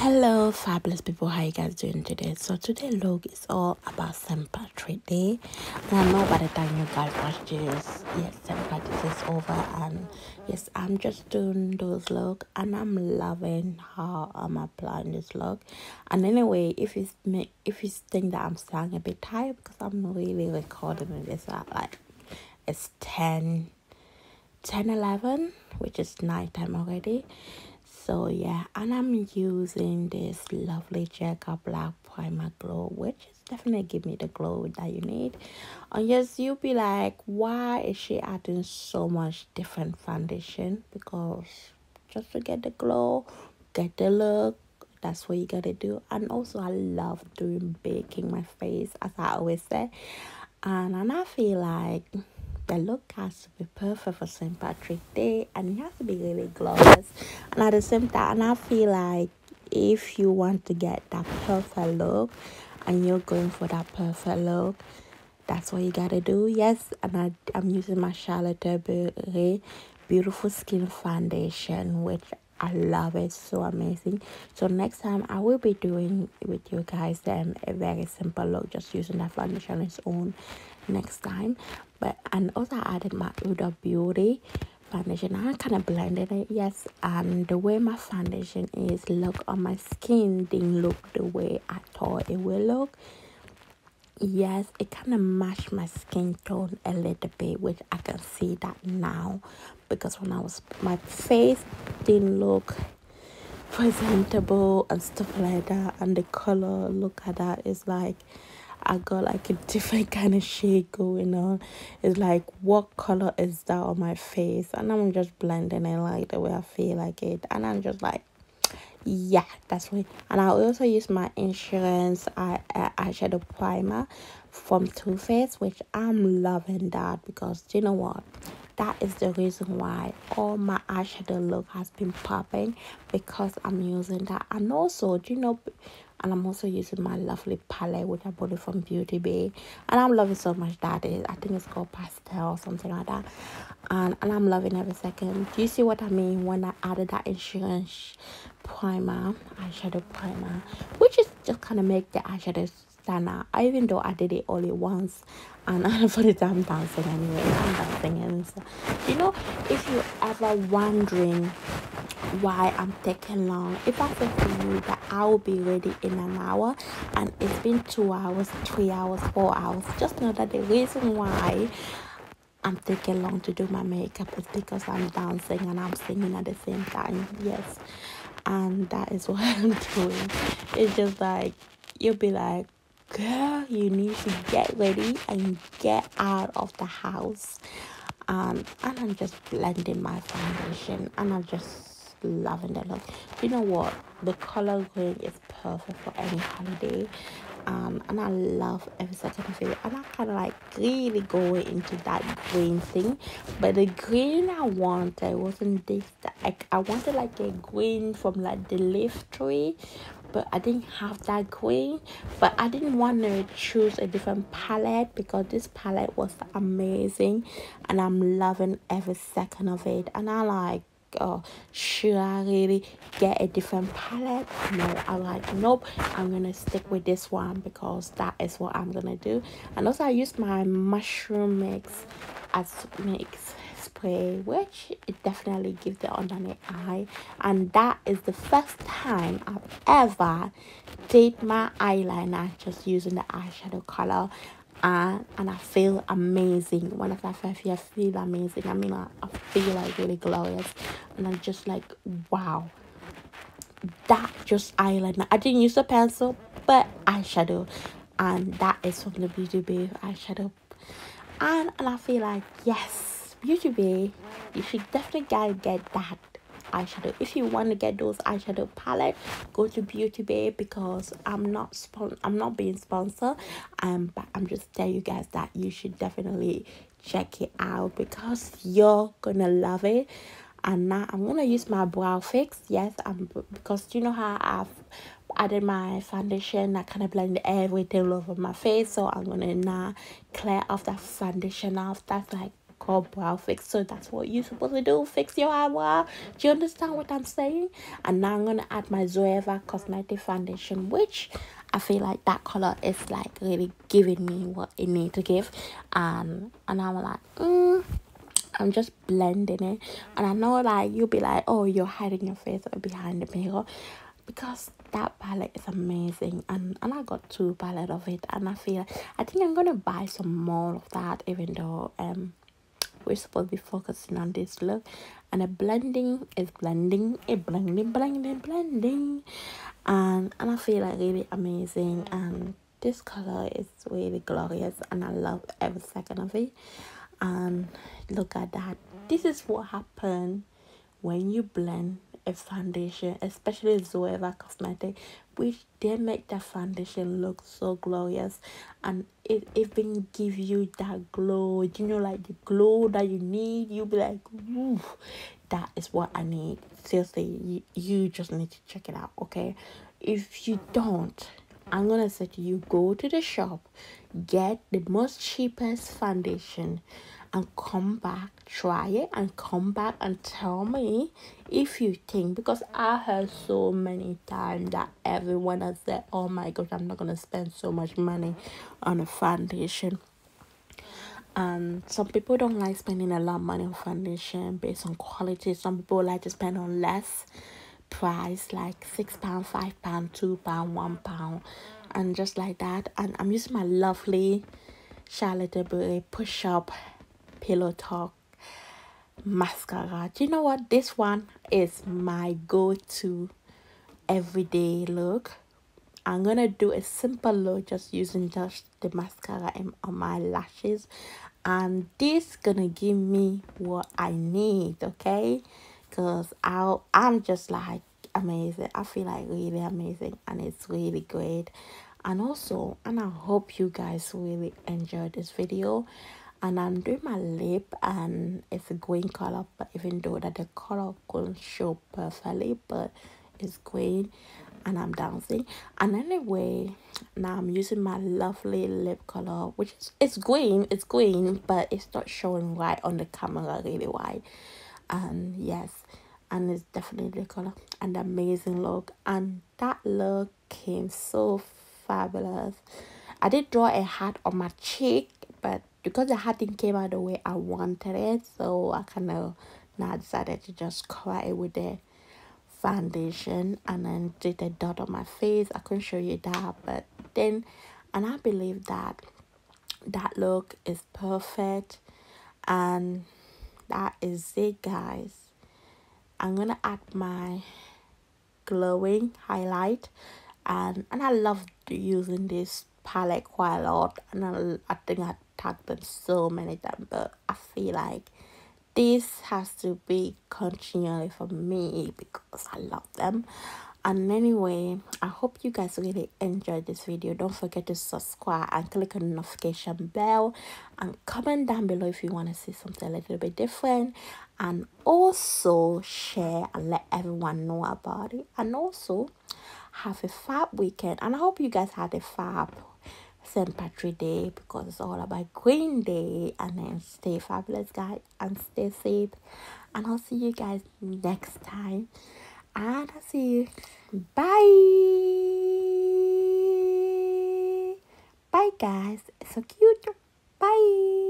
Hello, fabulous people. How you guys doing today? So today look is all about St. Patrick Day. And I know by the time you guys watch this, yes, St. Patrick is over, and yes, I'm just doing those look, and I'm loving how I'm applying this look. And anyway, if you make if you think that I'm sounding a bit tired because I'm really recording this at like it's 10 10 11 which is nighttime already so yeah and i'm using this lovely Jerica black primer glow which is definitely give me the glow that you need. And yes you'll be like why is she adding so much different foundation? Because just to get the glow get the look that's what you gotta do. And also i love doing baking my face as i always say. And and i feel like the look has to be perfect for St. Patrick Day and it has to be really glorious. And at the same time, I feel like if you want to get that perfect look and you're going for that perfect look, that's what you gotta do. Yes, and I, I'm using my Charlotte Tilbury Beautiful Skin Foundation, which I love it so amazing. So next time I will be doing with you guys um a very simple look, just using that foundation on its own next time. But and also I added my Huda Beauty foundation. I kind of blended it yes. And the way my foundation is look on my skin didn't look the way I thought it will look. Yes it kind of matched my skin tone a little bit which I can see that now. Because when I was my face didn't look presentable and stuff like that. And the color look at that is like I got like a different kind of shade going on. It's like, what color is that on my face? And I'm just blending it like the way I feel like it. And I'm just like, yeah, that's what. And I also use my insurance eye, uh, eyeshadow primer from Too Faced, which I'm loving that because you know what? That is the reason why all my eyeshadow look has been popping because I'm using that. And also, do you know, and I'm also using my lovely palette which I bought it from Beauty Bay. And I'm loving so much that is I think it's called pastel or something like that. And, and I'm loving every second. Do you see what I mean when I added that insurance primer eyeshadow primer which is just kind of make the eyeshadow stand out even though I did it only once and for the time dancing anyway I'm dancing and so you know if you're ever wondering why I'm taking long. If I said to you that I will be ready in an hour and it's been two hours, three hours, four hours, just know that the reason why I'm taking long to do my makeup is because I'm dancing and I'm singing at the same time. Yes. And that is what I'm doing. It's just like you'll be like, girl, you need to get ready and get out of the house. Um, and I'm just blending my foundation and I'm just lavender look. You know what? The color green is perfect for any holiday. Um and i love every second of it. And i kind of like really going into that green thing. But the green i wanted wasn't this like i wanted like a green from like the leaf tree but I didn't have that green. But I didn't want to choose a different palette because this palette was amazing and I'm loving every second of it. And I like oh should i really get a different palette no i like nope i'm gonna stick with this one because that is what i'm gonna do and also i used my mushroom mix as mix spray which it definitely gives the underneath eye. And that is the first time i've ever did my eyeliner just using the eyeshadow color. And and I feel amazing. When I feel I feel amazing. I mean, I, I feel like really glorious, and I'm just like, wow, that just eyeliner. I didn't use a pencil, but eyeshadow, and that is from the Beauty Bay eyeshadow, and and I feel like yes, Beauty Bay, you should definitely get that eyeshadow. If you want to get those eyeshadow palette go to beauty bay because i'm not i'm not being sponsored um but i'm just telling you guys that you should definitely check it out because you're gonna love it. And now i'm gonna use my brow fix yes i'm because you know how i've added my foundation i kind of blend everything over my face. So i'm gonna now clear off that foundation off. That's like called brow fix. So that's what you're supposed to do. Fix your eyebrow. Do you understand what I'm saying? And now I'm gonna add my Zoeva Cosmetic Foundation, which I feel like that color is like really giving me what it needs to give. And and I'm like, mm, I'm just blending it. And I know like you'll be like, oh, you're hiding your face behind the mirror because that palette is amazing and and i got two palette of it and i feel i think i'm gonna buy some more of that even though um we're supposed to be focusing on this look. And a blending is blending a blending blending blending. And and i feel like really amazing. And this color is really glorious and i love every second of it. And look at that. This is what happened when you blend a foundation, especially Zoeva Cosmetic, which they make the foundation look so glorious and it even give you that glow. You know, like the glow that you need. You'll be like, Ooh, that is what I need. Seriously, you, you just need to check it out, okay? If you don't, I'm gonna say to you, go to the shop, get the most cheapest foundation and come back, try it and come back and tell me if you think because I heard so many times that everyone has said, Oh my gosh, I'm not gonna spend so much money on a foundation. And some people don't like spending a lot of money on foundation based on quality. Some people like to spend on less price like six pound, five pound, two pound, one pound, and just like that. And I'm using my lovely Charlotte Tilbury push up pillow talk mascara. Do you know what? This one is my go-to everyday look. I'm gonna do a simple look just using just the mascara in, on my lashes. And this gonna give me what i need okay? Because i i'm just like amazing. I feel like really amazing and it's really great. And also and i hope you guys really enjoyed this video and I'm doing my lip and it's a green color but even though that the color couldn't show perfectly but it's green and I'm dancing. And anyway now I'm using my lovely lip color which is it's green it's green but it's not showing right on the camera really wide. And yes and it's definitely the color and amazing look and that look came so fabulous. I did draw a hat on my cheek because the hat didn't came out the way I wanted it so I kind of now decided to just cover it with the foundation and then did a dot on my face. I couldn't show you that but then and I believe that that look is perfect and that is it guys. I'm gonna add my glowing highlight and and I love using this palette quite a lot and I, I think I tagged them so many times but I feel like this has to be continually for me because I love them. And anyway i hope you guys really enjoyed this video. Don't forget to subscribe and click on the notification bell and comment down below if you want to see something a little bit different. And also share and let everyone know about it. And also have a fab weekend. And i hope you guys had a fab St. Patrick Day because it's all about Queen Day. And then stay fabulous, guys, and stay safe. And I'll see you guys next time. And I'll see you. Bye. Bye, guys. It's so cute. Bye.